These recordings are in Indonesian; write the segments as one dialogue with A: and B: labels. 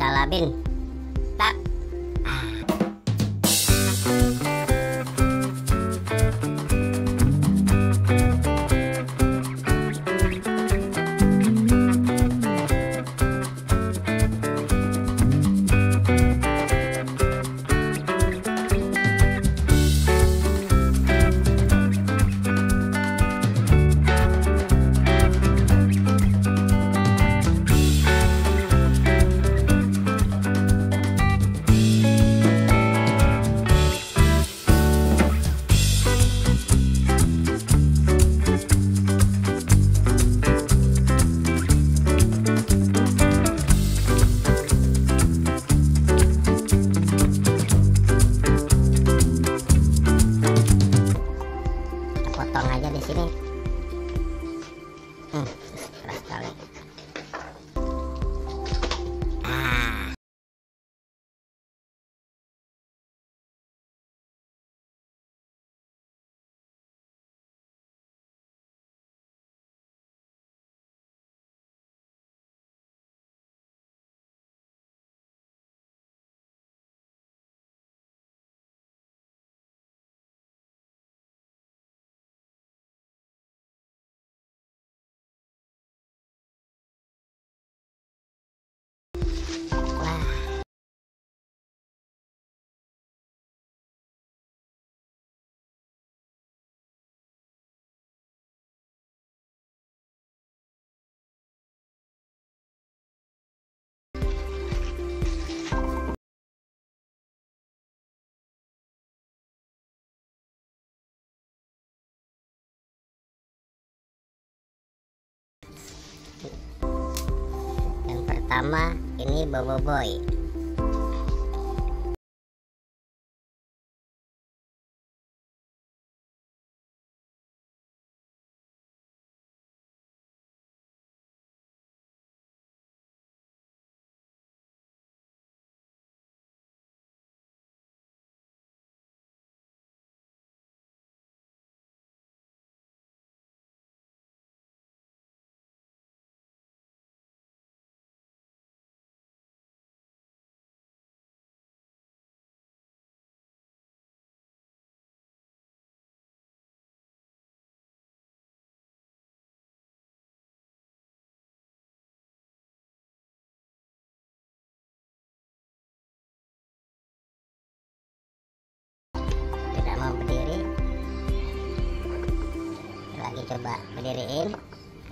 A: salabin. Tak. Kita pertama ini bobo boy berdiriin.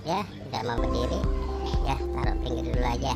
A: Ya tidak mau berdiri. Ya taruh pinggir dulu aja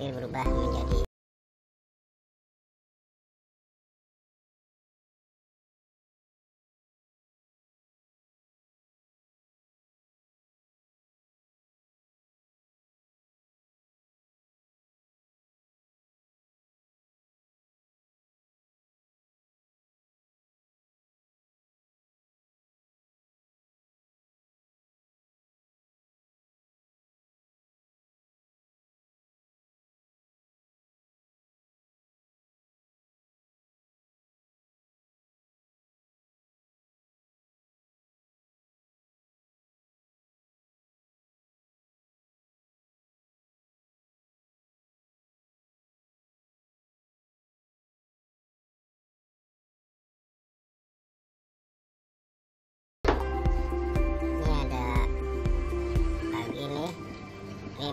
A: hampir berubah menjadi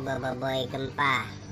A: ini ada pagi nih ini bobo boy gempa